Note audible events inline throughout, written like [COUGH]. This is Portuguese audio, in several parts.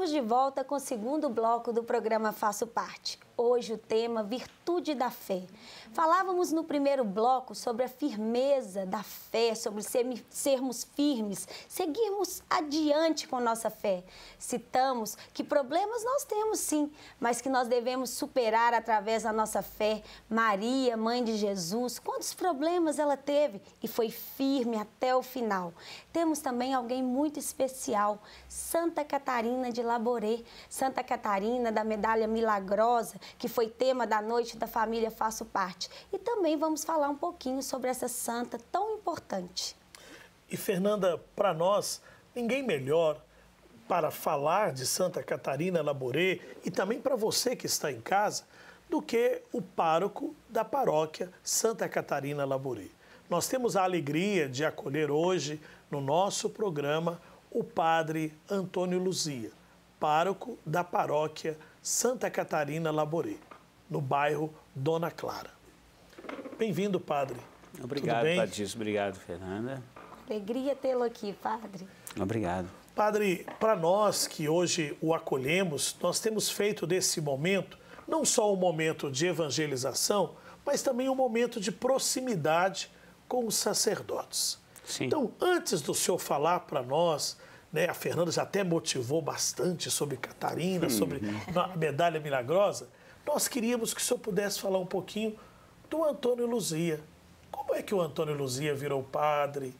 Estamos de volta com o segundo bloco do programa Faço Parte. Hoje o tema Virtude da Fé. Falávamos no primeiro bloco sobre a firmeza da fé, sobre ser, sermos firmes, seguirmos adiante com nossa fé. Citamos que problemas nós temos sim, mas que nós devemos superar através da nossa fé. Maria, mãe de Jesus, quantos problemas ela teve e foi firme até o final. Temos também alguém muito especial, Santa Catarina de Laboré. Santa Catarina da Medalha Milagrosa, que foi tema da noite da família Faço Parte. E também vamos falar um pouquinho sobre essa santa tão importante. E Fernanda, para nós, ninguém melhor para falar de Santa Catarina Laboré e também para você que está em casa do que o pároco da paróquia Santa Catarina Laboré. Nós temos a alegria de acolher hoje no nosso programa o padre Antônio Luzia, pároco da paróquia Santa Catarina Laboré, no bairro Dona Clara. Bem-vindo, padre. Obrigado, Padre Gis. Obrigado, Fernanda. Alegria tê-lo aqui, padre. Obrigado. Padre, para nós que hoje o acolhemos, nós temos feito desse momento não só um momento de evangelização, mas também um momento de proximidade com os sacerdotes. Sim. Então, antes do senhor falar para nós né, a Fernanda já até motivou bastante sobre Catarina, sobre a medalha milagrosa. Nós queríamos que o senhor pudesse falar um pouquinho do Antônio Luzia. Como é que o Antônio Luzia virou padre?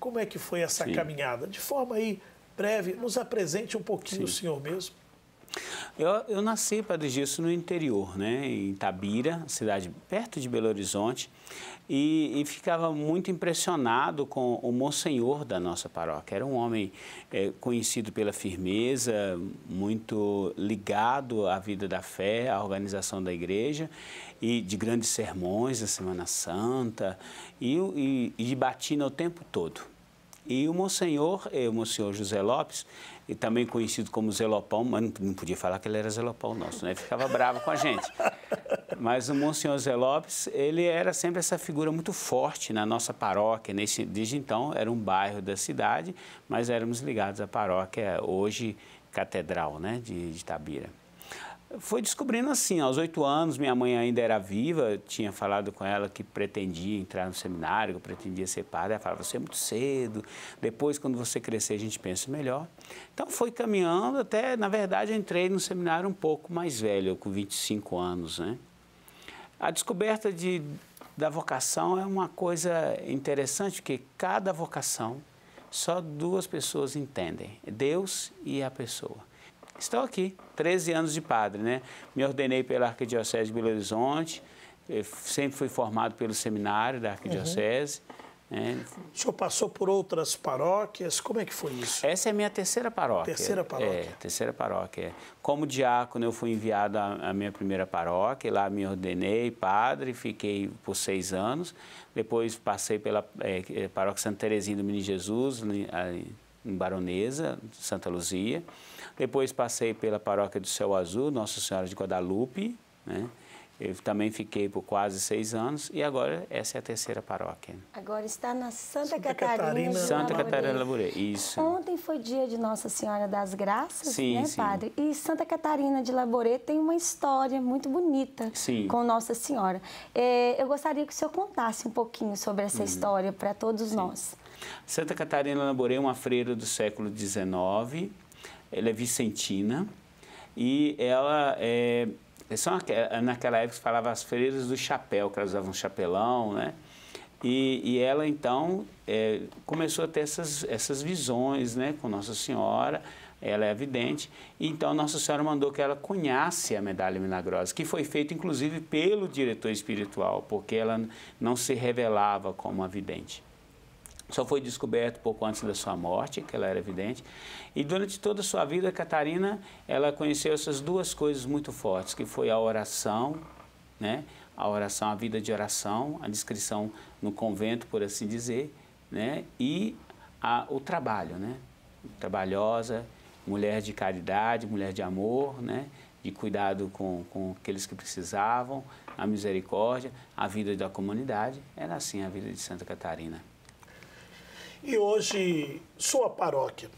Como é que foi essa Sim. caminhada? De forma aí breve, nos apresente um pouquinho Sim. o senhor mesmo. Eu, eu nasci, Padre Gisso, no interior, né, em Tabira, cidade perto de Belo Horizonte, e, e, ficava muito impressionado com o monsenhor da nossa paróquia. Era um homem é, conhecido pela firmeza, muito ligado à vida da fé, à organização da igreja, e de grandes sermões da Semana Santa, e, e, e de batina o tempo todo. E o Monsenhor, eh, o Monsenhor José Lopes, e também conhecido como Zelopão, mas não, podia falar que ele era Zelopão nosso, né? Ficava bravo com a gente. Mas o Monsenhor Zé Lopes, ele era sempre essa figura muito forte na nossa paróquia. Nesse, desde então, era um bairro da cidade, mas éramos ligados à paróquia, hoje catedral, né, de, de Tabira. Foi descobrindo assim, aos oito anos, minha mãe ainda era viva, tinha falado com ela que pretendia entrar no seminário, que pretendia ser padre. Ela falava, você é muito cedo, depois, quando você crescer, a gente pensa melhor. Então, foi caminhando até, na verdade, eu entrei no seminário um pouco mais velho, com 25 anos, né? A descoberta de, da vocação é uma coisa interessante, porque cada vocação, só duas pessoas entendem, Deus e a pessoa. Estou aqui, 13 anos de padre, né? Me ordenei pela Arquidiocese de Belo Horizonte, sempre fui formado pelo seminário da Arquidiocese. Uhum. Né? O senhor passou por outras paróquias? Como é que foi isso? Essa é a minha terceira paróquia. Terceira paróquia? É, terceira paróquia. Como diácono, eu fui enviado à, à minha primeira paróquia, lá me ordenei padre, fiquei por seis anos. Depois passei pela é, é paróquia Santa Terezinha do Menino Jesus, em Baronesa, Santa Luzia. Depois passei pela paróquia do Céu Azul, Nossa Senhora de Guadalupe, né? Eu também fiquei por quase seis anos e agora essa é a terceira paróquia. Agora está na Santa, Santa Catarina. Catarina. Santa Catarina Labouré, isso. Ontem foi dia de Nossa Senhora das Graças, sim, né, sim. padre? E Santa Catarina de Labouré tem uma história muito bonita sim. com Nossa Senhora. É, eu gostaria que o senhor contasse um pouquinho sobre essa uhum. história para todos sim. nós. Santa Catarina Labouré é uma freira do século XIX ela é vicentina e ela é, são naquela época falava as freiras do chapéu, que elas usavam um chapelão, né? E, e ela então é, começou a ter essas, essas visões, né, com Nossa Senhora. Ela é evidente. Então Nossa Senhora mandou que ela cunhasse a medalha milagrosa, que foi feito inclusive pelo diretor espiritual, porque ela não se revelava como a vidente. Só foi descoberto pouco antes da sua morte, que ela era evidente. E durante toda a sua vida, Catarina, ela conheceu essas duas coisas muito fortes, que foi a oração, né? A oração, a vida de oração, a descrição no convento, por assim dizer, né? E a, o trabalho, né? Trabalhosa, mulher de caridade, mulher de amor, né? De cuidado com, com aqueles que precisavam, a misericórdia, a vida da comunidade. Era assim a vida de Santa Catarina. E hoje, sua paróquia,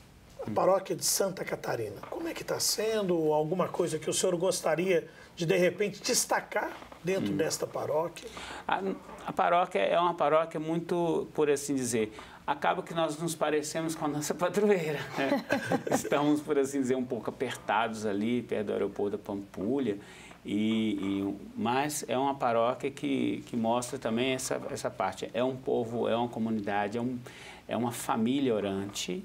a paróquia de Santa Catarina. Como é que está sendo? Alguma coisa que o senhor gostaria de, de repente, destacar dentro hum. desta paróquia? A, a paróquia é uma paróquia muito, por assim dizer, acaba que nós nos parecemos com a nossa [LAUGHS] padroeira. Né? [LAUGHS] Estamos, por assim dizer, um pouco apertados ali, perto do aeroporto da Pampulha. E, e, mas é uma paróquia que, que mostra também essa, essa parte. É um povo, é uma comunidade, é, um, é uma família orante,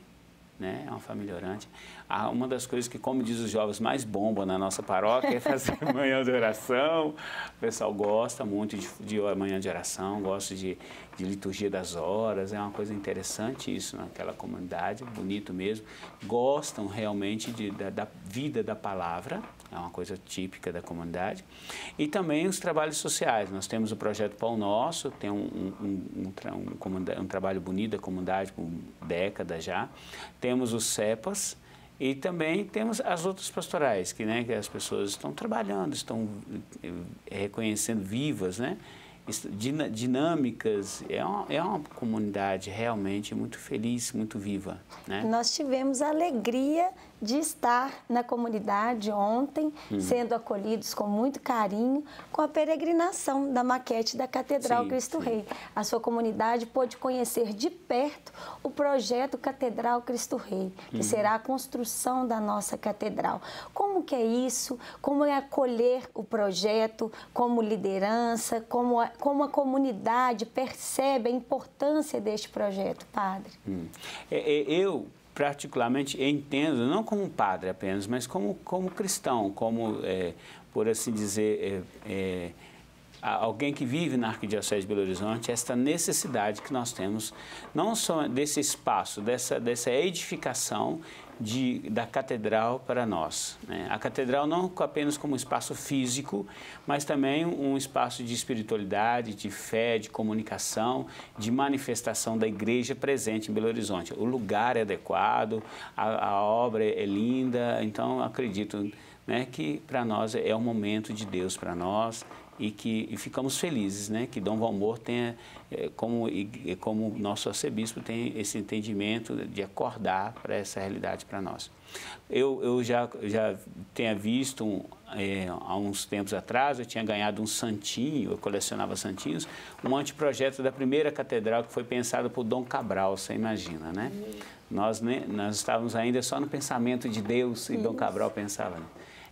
né? É uma família orante. Ah, uma das coisas que, como diz os jovens, mais bomba na nossa paróquia é fazer [LAUGHS] manhã de oração. O pessoal gosta muito de, de manhã de oração, gosta de, de liturgia das horas. É uma coisa interessante isso naquela comunidade, bonito mesmo. Gostam realmente de, da, da vida da palavra, é uma coisa típica da comunidade. E também os trabalhos sociais. Nós temos o projeto Pão Nosso, tem um, um, um, um, trabalho bonito da comunidade por décadas já. Temos os CEPAS, e também temos as outras pastorais, que, né, que as pessoas estão trabalhando, estão eh, reconhecendo vivas, né? dinâmicas. É uma, é uma comunidade realmente muito feliz, muito viva. Né? Nós tivemos a alegria de estar na comunidade ontem, hum. sendo acolhidos com muito carinho, com a peregrinação da maquete da Catedral sim, Cristo sim. Rei. A sua comunidade pôde conhecer de perto o projeto Catedral Cristo Rei, que hum. será a construção da nossa catedral. Como que é isso? Como é acolher o projeto como liderança? Como a, como a comunidade percebe a importância deste projeto, padre? Hum. É, é, eu particularmente entendo, não como padre apenas, mas como, como cristão, como, é, por assim dizer, é, é, alguém que vive na Arquidiocese de Belo Horizonte, esta necessidade que nós temos, não só desse espaço, dessa, dessa edificação de, da catedral para nós. Né? A catedral não apenas como espaço físico, mas também um espaço de espiritualidade, de fé, de comunicação, de manifestação da igreja presente em Belo Horizonte. O lugar é adequado, a, a obra é linda, então acredito né, que para nós é um momento de Deus para nós e que e ficamos felizes, né, que Dom Valmor tenha, é, como e, como nosso arcebispo tem esse entendimento de acordar para essa realidade para nós. Eu, eu já já tenha visto um, é, há uns tempos atrás eu tinha ganhado um santinho, eu colecionava santinhos, um anteprojeto da primeira catedral que foi pensado por Dom Cabral, você imagina, né? Nós, né, nós estávamos ainda só no pensamento de Deus e Dom Cabral pensava. Né?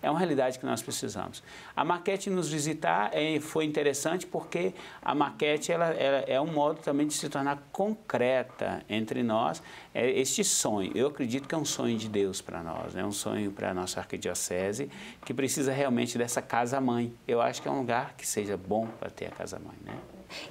É uma realidade que nós precisamos. A maquete nos visitar é, foi interessante porque a maquete ela, ela, é um modo também de se tornar concreta entre nós é este sonho. Eu acredito que é um sonho de Deus para nós, é né? um sonho para a nossa arquidiocese que precisa realmente dessa casa-mãe. Eu acho que é um lugar que seja bom para ter a casa-mãe, né?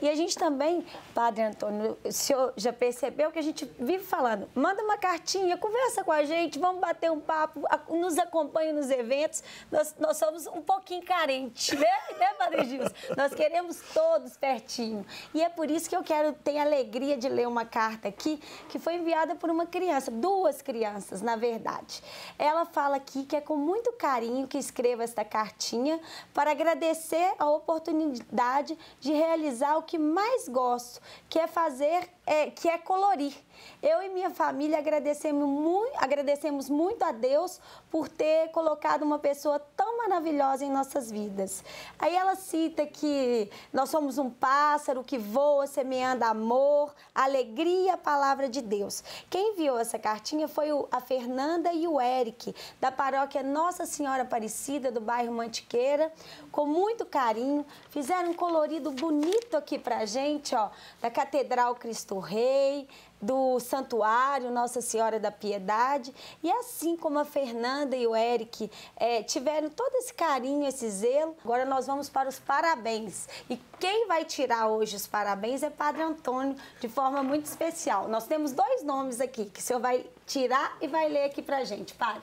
E a gente também, Padre Antônio, o senhor já percebeu que a gente vive falando, manda uma cartinha, conversa com a gente, vamos bater um papo, nos acompanhe nos eventos. Nós, nós somos um pouquinho carentes, [LAUGHS] né, né Padre Gilson? Nós queremos todos pertinho. E é por isso que eu quero ter a alegria de ler uma carta aqui que foi enviada por uma criança, duas crianças, na verdade. Ela fala aqui que é com muito carinho que escreva esta cartinha para agradecer a oportunidade de realizar o que mais gosto, que é fazer, é, que é colorir. Eu e minha família agradecemos muito, agradecemos muito a Deus por ter colocado uma pessoa tão maravilhosa em nossas vidas. Aí ela cita que nós somos um pássaro que voa semeando amor, alegria, a palavra de Deus. Quem enviou essa cartinha foi a Fernanda e o Eric, da paróquia Nossa Senhora Aparecida, do bairro Mantiqueira, com muito carinho. Fizeram um colorido bonito aqui pra gente, ó, da Catedral Cristo Rei, do Santuário Nossa Senhora da Piedade. E assim como a Fernanda e o Eric é, tiveram todo esse carinho, esse zelo, agora nós vamos para os parabéns. E quem vai tirar hoje os parabéns é Padre Antônio, de forma muito especial. Nós temos dois nomes aqui que o senhor vai tirar e vai ler aqui para gente, Padre.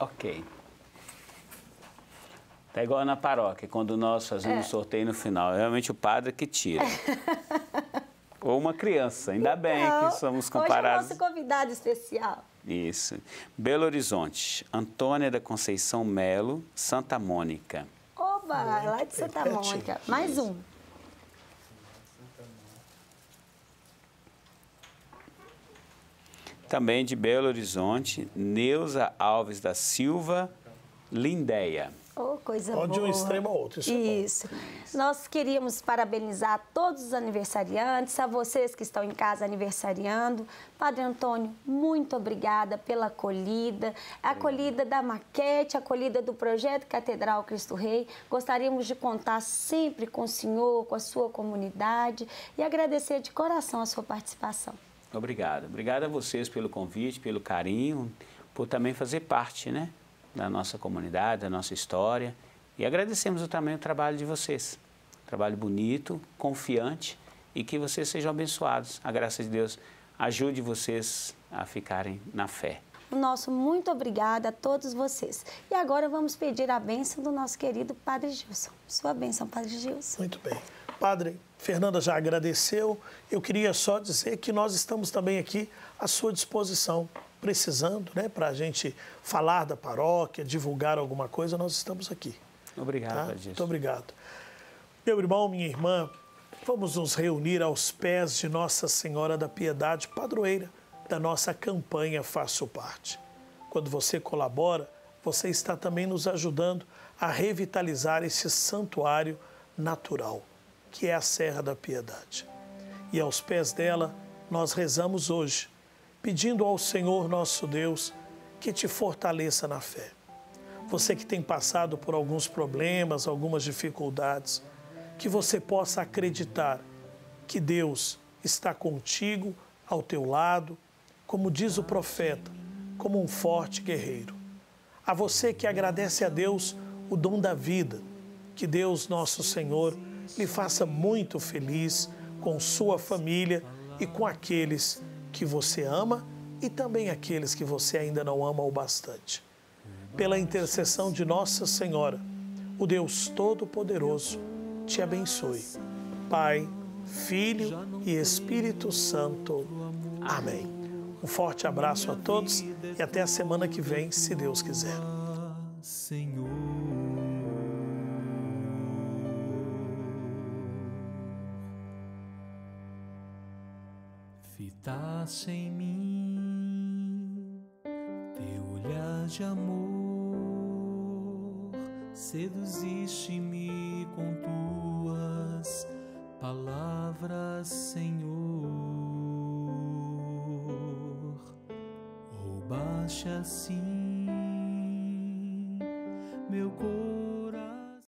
Ok. Tá igual na paróquia, quando nós fazemos é. sorteio no final. É realmente o padre que tira. [LAUGHS] Ou uma criança, ainda então, bem que somos comparados. Hoje é nosso convidado especial. Isso. Belo Horizonte, Antônia da Conceição Melo, Santa Mônica. Oba, lá de Santa Mônica. Mais um. Também de Belo Horizonte, Neuza Alves da Silva Lindéia. Oh, coisa Ó, boa. de um extremo ao outro, isso é. Isso. Nós queríamos parabenizar todos os aniversariantes, a vocês que estão em casa aniversariando. Padre Antônio, muito obrigada pela acolhida, a acolhida da maquete, a acolhida do projeto Catedral Cristo Rei. Gostaríamos de contar sempre com o senhor, com a sua comunidade e agradecer de coração a sua participação. Obrigado. Obrigado a vocês pelo convite, pelo carinho, por também fazer parte né, da nossa comunidade, da nossa história. E agradecemos também o trabalho de vocês. Trabalho bonito, confiante e que vocês sejam abençoados. A graça de Deus ajude vocês a ficarem na fé. O nosso muito obrigada a todos vocês. E agora vamos pedir a bênção do nosso querido Padre Gilson. Sua bênção, Padre Gilson. Muito bem. Padre, Fernanda já agradeceu. Eu queria só dizer que nós estamos também aqui à sua disposição. Precisando, né, para a gente falar da paróquia, divulgar alguma coisa, nós estamos aqui. Obrigado, Tá? Padre. Muito obrigado. Meu irmão, minha irmã, vamos nos reunir aos pés de Nossa Senhora da Piedade, padroeira da nossa campanha Faço Parte. Quando você colabora, você está também nos ajudando a revitalizar esse santuário natural, que é a Serra da Piedade. E aos pés dela, nós rezamos hoje, pedindo ao Senhor nosso Deus que te fortaleça na fé você que tem passado por alguns problemas, algumas dificuldades, que você possa acreditar que Deus está contigo, ao teu lado, como diz o profeta, como um forte guerreiro. A você que agradece a Deus o dom da vida, que Deus, nosso Senhor, lhe faça muito feliz com sua família e com aqueles que você ama e também aqueles que você ainda não ama o bastante pela intercessão de Nossa Senhora, o Deus Todo-Poderoso te abençoe. Pai, Filho e Espírito Santo. Amém. Um forte abraço a todos e até a semana que vem, se Deus quiser. Senhor. Fitaste em mim teu olhar de amor, seduziste-me com tuas palavras, Senhor. Roubaste assim